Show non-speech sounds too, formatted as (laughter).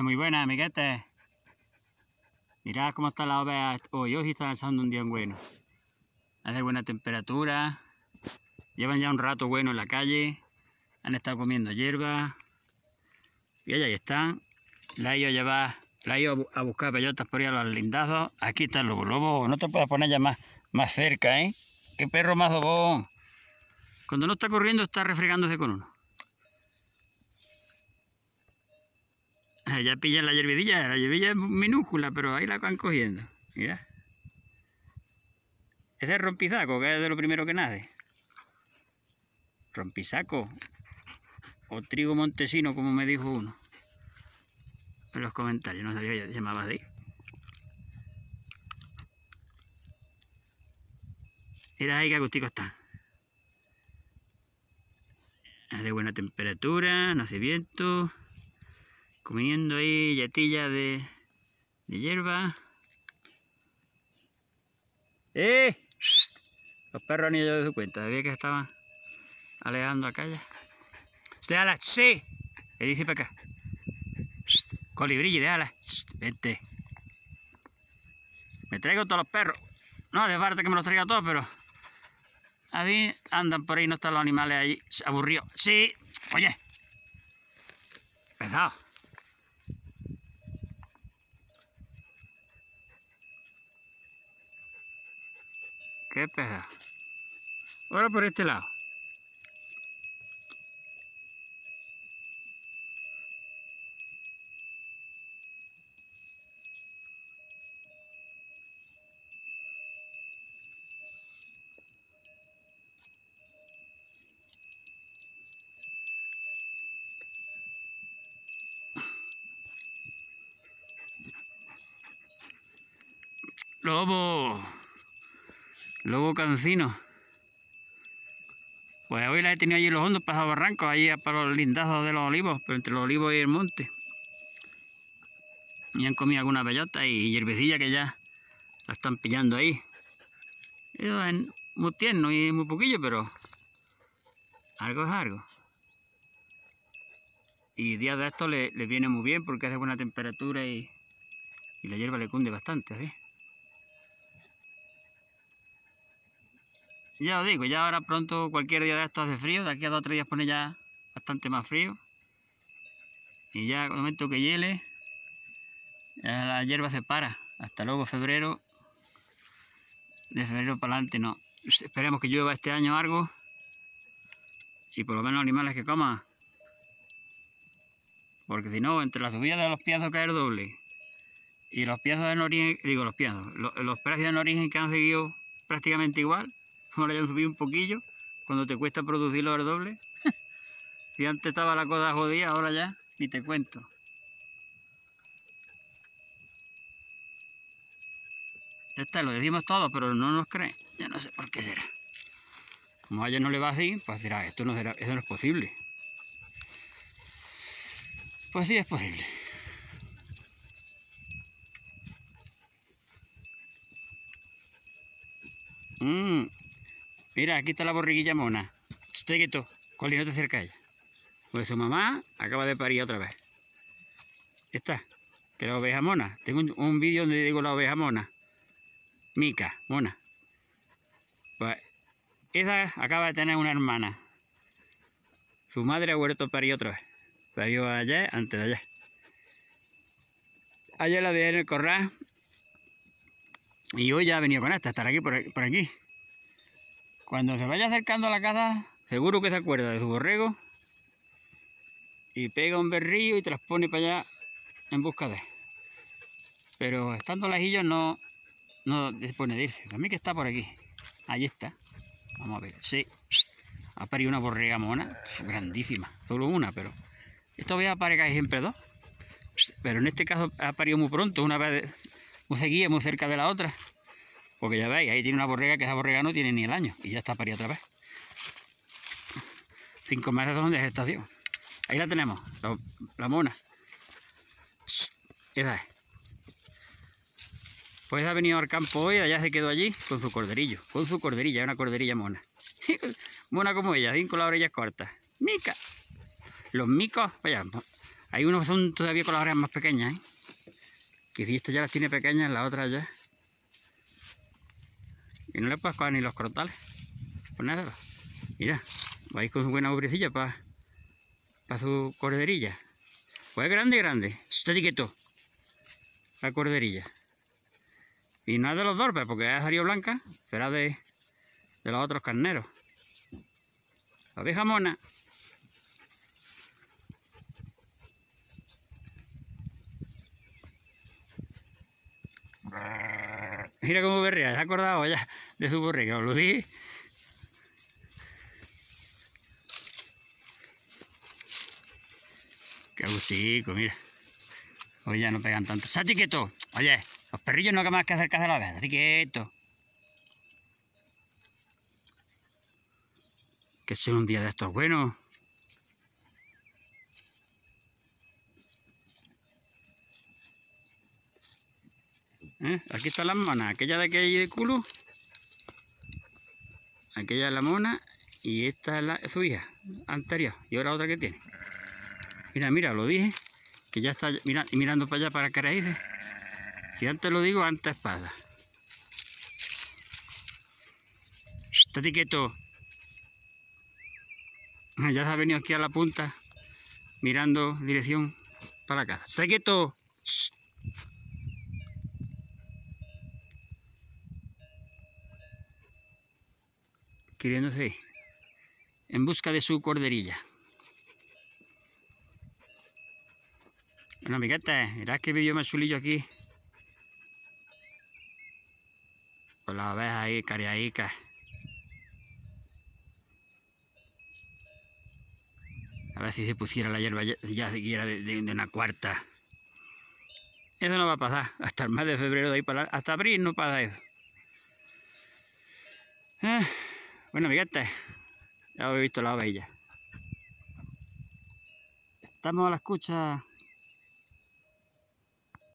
Muy buena, amiguetes. Mirad cómo está la oveja hoy. Hoy está lanzando un día bueno. Hace buena temperatura. Llevan ya un rato bueno en la calle. Han estado comiendo hierba. Y ahí están. La he ido a llevar, la he ido a buscar bellotas por ahí a los lindazos. Aquí está el lobo. No te puedes poner ya más, más cerca, ¿eh? Qué perro más dobón. Cuando no está corriendo está refregándose con uno. Ya pillan la hierbidilla, la hierbilla es minúscula, pero ahí la van cogiendo. Mira. Ese es rompisaco, que es de lo primero que nace. Rompisaco. O trigo montesino, como me dijo uno. En los comentarios, no sabía que llamaba así. Mira ahí qué agustico está. Es de buena temperatura, no hace viento comiendo ahí yetilla de, hierba. ¡Eh! Los perros han ido de su cuenta, sabía que estaban alejando acá ya. ¡Déjala! ¡Sí! ¿Qué dice para acá? Colibrillo, déjala. Vente. Me traigo todos los perros. No hace falta que me los traiga todos, pero... Así andan por ahí, no están los animales allí. Aburridos. Sí. Oye. Pesado. Qué pesado. Ahora por este lado. Lobo. Lobo cancino. Pues hoy la he tenido allí en los hondos, para barrancos, allí para los lindazos de los olivos, pero entre los olivos y el monte. Y han comido algunas bellotas y hierbecilla que ya la están pillando ahí. es muy tierno y muy poquillo, pero algo es algo. Y días de esto le, viene muy bien porque hace buena temperatura y, y la hierba le cunde bastante, ¿sí? Ya os digo, ya ahora pronto cualquier día de estos hace frío, de aquí a dos o tres días pone ya bastante más frío. Y ya el momento que hiele, la hierba se para. Hasta luego febrero, de febrero para adelante no. Esperemos que llueva este año algo y por lo menos animales que coman. Porque si no, entre las subidas de los piazos caer doble y los piazos en origen, digo los piazos, los, los precios en origen que han seguido prácticamente igual, (laughs) ahora ya subido un poquillo, cuando te cuesta producirlo el doble. (laughs) si antes estaba la cosa jodida, ahora ya ni te cuento. Ya está, lo decimos todo, pero no nos creen. Ya no sé por qué será. Como a ella no le va así, pues dirá, esto no será, eso no es posible. Pues sí es posible. Mmm, Mira, aquí está la borriguilla mona. Esté quieto, Coli, no te acerca ella. Pues su mamá acaba de parir otra vez. Esta, que la oveja mona. Tengo un, vídeo donde digo la oveja mona. Mica, mona. Pues esa acaba de tener una hermana. Su madre ha vuelto a parir otra vez. Parió ayer, antes de ayer. Ayer la dejé en el corral. Y hoy ya ha venido con esta, estar aquí por aquí. Cuando se vaya acercando a la casa, seguro que se acuerda de su borrego y pega un berrillo y te las pone para allá en busca de. Pero estando lejillos no, no se pone de irse. Mí que está por aquí. Ahí está. Vamos a ver. Sí. Ha parido una borrega mona. grandísima. Solo una, pero. Esto voy a parir siempre dos. Pero en este caso ha parido muy pronto, una vez muy seguida, muy cerca de la otra. Porque ya veis, ahí tiene una borrega que esa borrega no tiene ni el año. Y ya está parida otra vez. Cinco meses son de gestación. Ahí la tenemos, la, mona. Esa es. Pues ha venido al campo hoy, allá se quedó allí con su corderillo. Con su corderilla, una corderilla mona. (laughs) mona como ella, sin con las oreillas cortas. Mica. Los micos, vaya, Hay unos que son todavía con las orejas más pequeñas, ¿eh? Que si esta ya las tiene pequeñas, la otra ya. Y no le puedes coger ni los crotales. Pues nada. Mira, vais con su buena ubrecilla para su corderilla. Pues grande, grande. Está quieto. La corderilla. Y no es de los dorpes, porque ha salido blanca. Será de, de los otros carneros. La oveja mona. Mira cómo berrea, ¿se ha acordado ya de su borrega? ¿Os lo dije? Qué gustico, mira. Hoy ya no pegan tanto. ¡Sati quieto! Oye, los perrillos no más que hacer caza a la vez. ¡Sati quieto! Que son un día de estos buenos. ¿Eh? Aquí están las monas. Aquella de aquí de culo. Aquella es la mona. Y esta es, la, su hija anterior. Y ahora otra que tiene. Mira, mira, lo dije. Que ya está mira, mirando para allá para Caraíde. Si antes lo digo, antes espada. Estate quieto. Ya se ha venido aquí a la punta. Mirando dirección para la casa. Estate quieto. Queriéndose en busca de su corderilla. Bueno, amiguetes, mirad qué vídeo me chulillo aquí. Con las abejas ahí, cariaicas. A ver si se pusiera la hierba ya, siquiera de, una cuarta. Eso no va a pasar. Hasta el mes de febrero de ahí para hasta abril no pasa eso. Eh, bueno, amiguetes, ya habéis visto la abella. Estamos a la escucha.